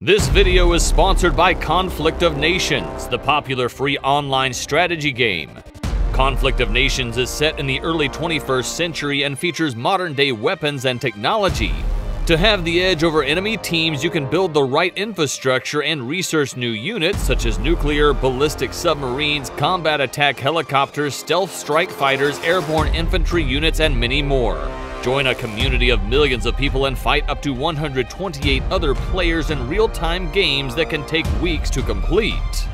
This video is sponsored by Conflict of Nations, the popular free online strategy game. Conflict of Nations is set in the early 21st century and features modern day weapons and technology. To have the edge over enemy teams, you can build the right infrastructure and research new units such as nuclear, ballistic submarines, combat attack helicopters, stealth strike fighters, airborne infantry units, and many more. Join a community of millions of people and fight up to 128 other players in real-time games that can take weeks to complete.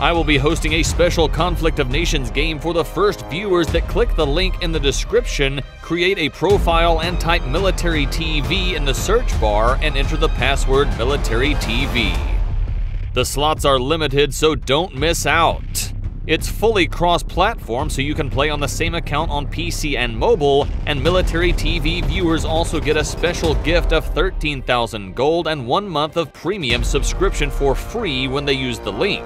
I will be hosting a special Conflict of Nations game for the first viewers that click the link in the description, create a profile and type Military TV in the search bar and enter the password Military TV. The slots are limited, so don't miss out. It's fully cross-platform, so you can play on the same account on PC and mobile, and Military TV viewers also get a special gift of 13,000 gold and one month of premium subscription for free when they use the link.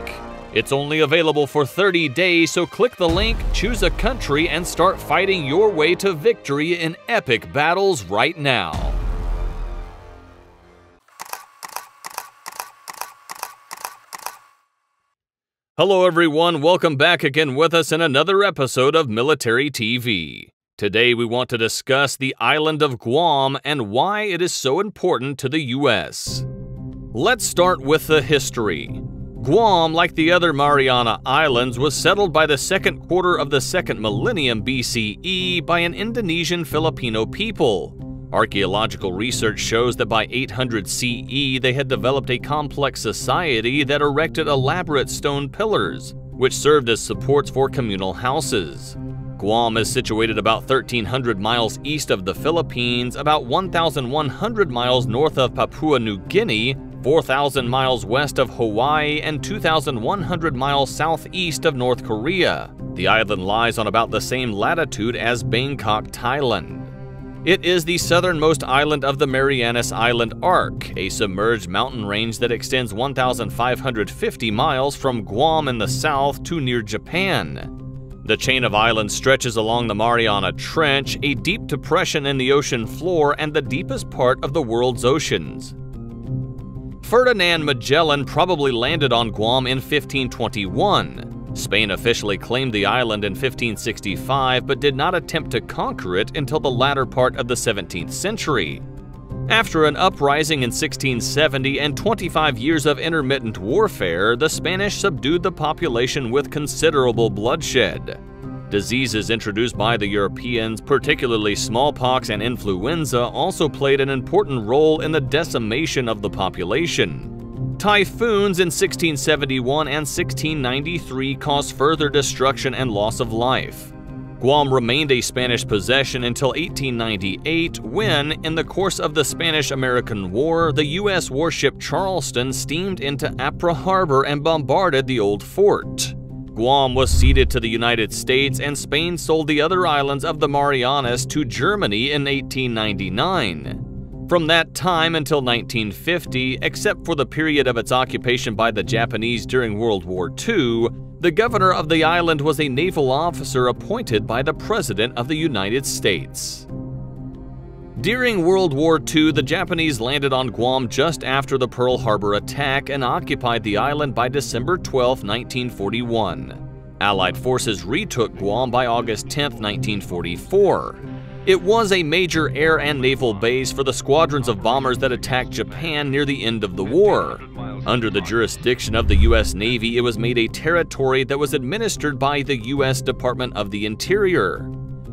It's only available for 30 days, so click the link, choose a country, and start fighting your way to victory in epic battles right now. Hello everyone, welcome back again with us in another episode of Military TV. Today we want to discuss the island of Guam and why it is so important to the US. Let's start with the history. Guam, like the other Mariana Islands, was settled by the second quarter of the second millennium BCE by an Indonesian Filipino people. Archaeological research shows that by 800 CE they had developed a complex society that erected elaborate stone pillars, which served as supports for communal houses. Guam is situated about 1,300 miles east of the Philippines, about 1,100 miles north of Papua New Guinea, 4,000 miles west of Hawaii, and 2,100 miles southeast of North Korea. The island lies on about the same latitude as Bangkok, Thailand. It is the southernmost island of the Marianas Island Arc, a submerged mountain range that extends 1,550 miles from Guam in the south to near Japan. The chain of islands stretches along the Mariana Trench, a deep depression in the ocean floor and the deepest part of the world's oceans. Ferdinand Magellan probably landed on Guam in 1521. Spain officially claimed the island in 1565 but did not attempt to conquer it until the latter part of the 17th century. After an uprising in 1670 and 25 years of intermittent warfare, the Spanish subdued the population with considerable bloodshed. Diseases introduced by the Europeans, particularly smallpox and influenza, also played an important role in the decimation of the population. Typhoons in 1671 and 1693 caused further destruction and loss of life. Guam remained a Spanish possession until 1898 when, in the course of the Spanish-American War, the U.S. warship Charleston steamed into Apra Harbor and bombarded the old fort. Guam was ceded to the United States and Spain sold the other islands of the Marianas to Germany in 1899. From that time until 1950, except for the period of its occupation by the Japanese during World War II, the governor of the island was a naval officer appointed by the President of the United States. During World War II, the Japanese landed on Guam just after the Pearl Harbor attack and occupied the island by December 12, 1941. Allied forces retook Guam by August 10, 1944. It was a major air and naval base for the squadrons of bombers that attacked Japan near the end of the war. Under the jurisdiction of the U.S. Navy, it was made a territory that was administered by the U.S. Department of the Interior.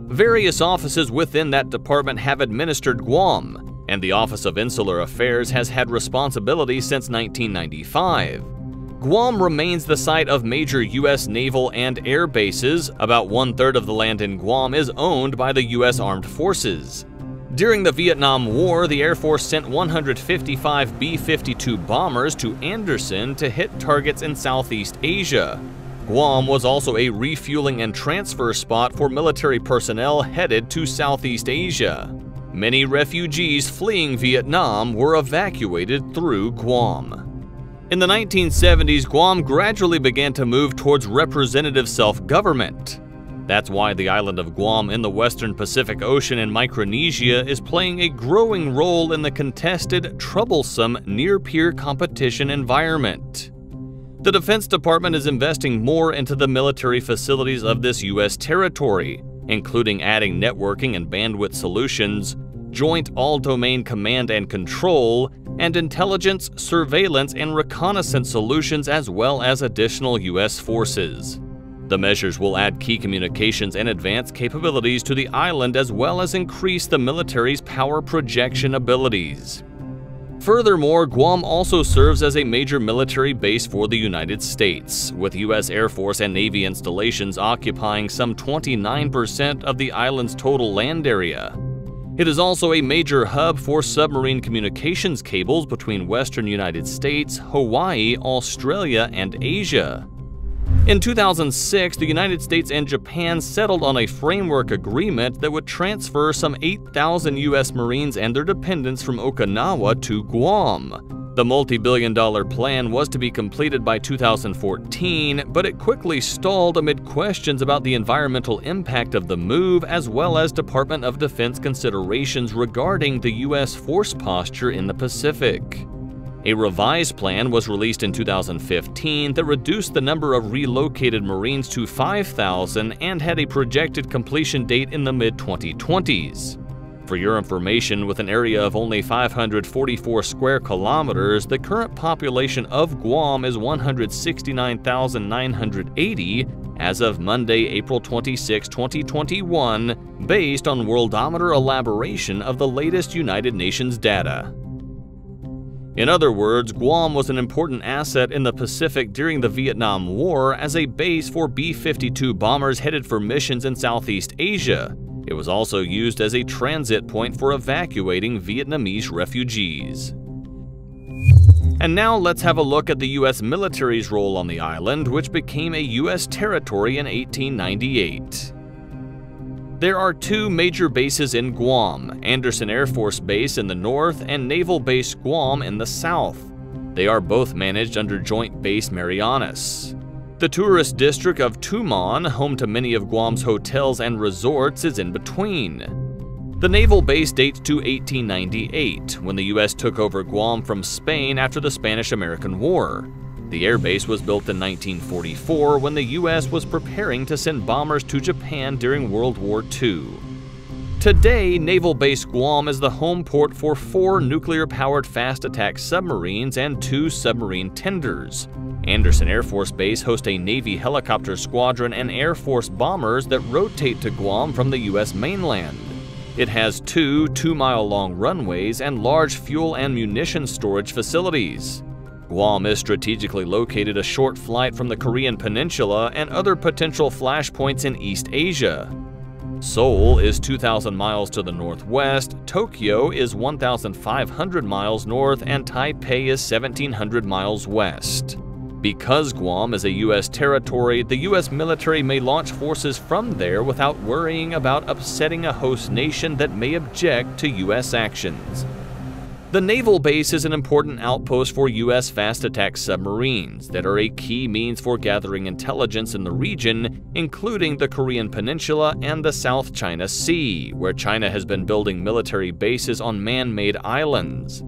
Various offices within that department have administered Guam, and the Office of Insular Affairs has had responsibility since 1995. Guam remains the site of major U.S. naval and air bases. About one third of the land in Guam is owned by the U.S. Armed Forces. During the Vietnam War, the Air Force sent 155 B 52 bombers to Andersen to hit targets in Southeast Asia. Guam was also a refueling and transfer spot for military personnel headed to Southeast Asia. Many refugees fleeing Vietnam were evacuated through Guam. In the 1970s, Guam gradually began to move towards representative self-government. That's why the island of Guam in the western Pacific Ocean in Micronesia is playing a growing role in the contested, troublesome, near-peer competition environment. The Defense Department is investing more into the military facilities of this U.S. territory, including adding networking and bandwidth solutions, joint all-domain command and control, and intelligence, surveillance, and reconnaissance solutions as well as additional U.S. forces. The measures will add key communications and advanced capabilities to the island as well as increase the military's power projection abilities. Furthermore, Guam also serves as a major military base for the United States, with U.S. Air Force and Navy installations occupying some 29% of the island's total land area. It is also a major hub for submarine communications cables between western United States, Hawaii, Australia, and Asia. In 2006, the United States and Japan settled on a framework agreement that would transfer some 8,000 U.S. Marines and their dependents from Okinawa to Guam. The multi-billion dollar plan was to be completed by 2014, but it quickly stalled amid questions about the environmental impact of the move as well as Department of Defense considerations regarding the U.S. force posture in the Pacific. A revised plan was released in 2015 that reduced the number of relocated Marines to 5,000 and had a projected completion date in the mid-2020s. For your information, with an area of only 544 square kilometers, the current population of Guam is 169,980 as of Monday, April 26, 2021, based on Worldometer elaboration of the latest United Nations data. In other words, Guam was an important asset in the Pacific during the Vietnam War as a base for B-52 bombers headed for missions in Southeast Asia. It was also used as a transit point for evacuating Vietnamese refugees. And now let's have a look at the U.S. military's role on the island, which became a U.S. territory in 1898. There are two major bases in Guam, Andersen Air Force Base in the north and Naval Base Guam in the south. They are both managed under Joint Base Marianas. The tourist district of Tumon, home to many of Guam's hotels and resorts, is in between. The naval base dates to 1898, when the U.S. took over Guam from Spain after the Spanish-American War. The airbase was built in 1944 when the U.S. was preparing to send bombers to Japan during World War II. Today, Naval Base Guam is the home port for four nuclear-powered fast attack submarines and two submarine tenders. Andersen Air Force Base hosts a Navy helicopter squadron and Air Force bombers that rotate to Guam from the U.S. mainland. It has two two-mile-long runways and large fuel and munition storage facilities. Guam is strategically located a short flight from the Korean Peninsula and other potential flashpoints in East Asia. Seoul is 2,000 miles to the northwest, Tokyo is 1,500 miles north, and Taipei is 1,700 miles west. Because Guam is a U.S. territory, the U.S. military may launch forces from there without worrying about upsetting a host nation that may object to U.S. actions. The naval base is an important outpost for U.S. fast attack submarines that are a key means for gathering intelligence in the region, including the Korean Peninsula and the South China Sea, where China has been building military bases on man-made islands.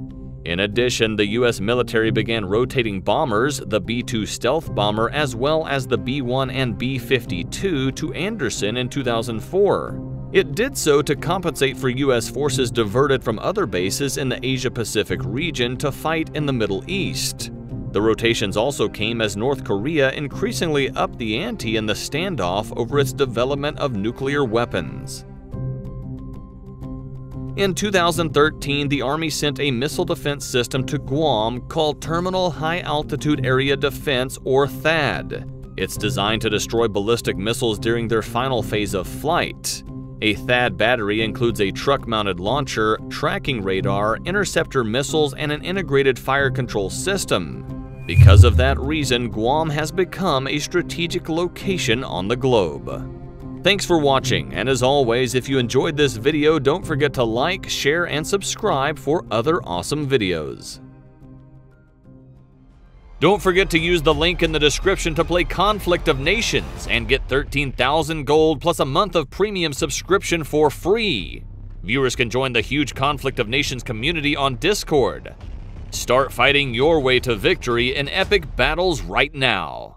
In addition, the U.S. military began rotating bombers, the B-2 stealth bomber as well as the B-1 and B-52 to Andersen in 2004. It did so to compensate for U.S. forces diverted from other bases in the Asia-Pacific region to fight in the Middle East. The rotations also came as North Korea increasingly upped the ante in the standoff over its development of nuclear weapons. In 2013, the Army sent a missile defense system to Guam called Terminal High Altitude Area Defense, or THAAD. It's designed to destroy ballistic missiles during their final phase of flight. A THAAD battery includes a truck-mounted launcher, tracking radar, interceptor missiles, and an integrated fire control system. Because of that reason, Guam has become a strategic location on the globe. Thanks for watching, and as always, if you enjoyed this video, don't forget to like, share, and subscribe for other awesome videos. Don't forget to use the link in the description to play Conflict of Nations and get 13,000 gold plus a month of premium subscription for free. Viewers can join the huge Conflict of Nations community on Discord. Start fighting your way to victory in epic battles right now.